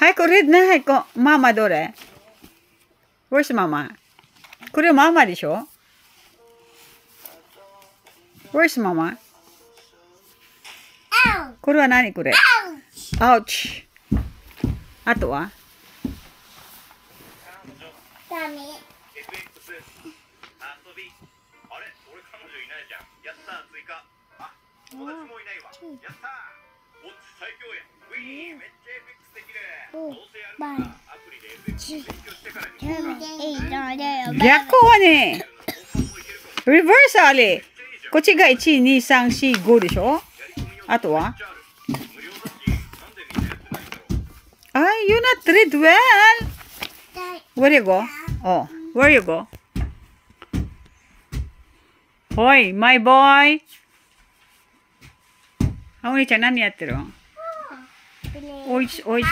早く read な、早く。ママどれ ?Where's ママこれママでしょ ?Where's ママこれは何これ ?Ouch! あとはダメ FX 遊びあれ俺彼女いないじゃんやった追加あ友達もいないわやったウォッチ最強やウィーめっちゃ FX できるどうせやるならアプリで FX 勉強してからにしようか逆はね、reverse あれ。こっちが1、2、3、4、5でしょ？あとは？無料だしなんでみんなやってないんだろう Ah, you go?Where you go? Oh, where you go? Oi, my boy. あお兄ちゃん何やってる？おいし、おい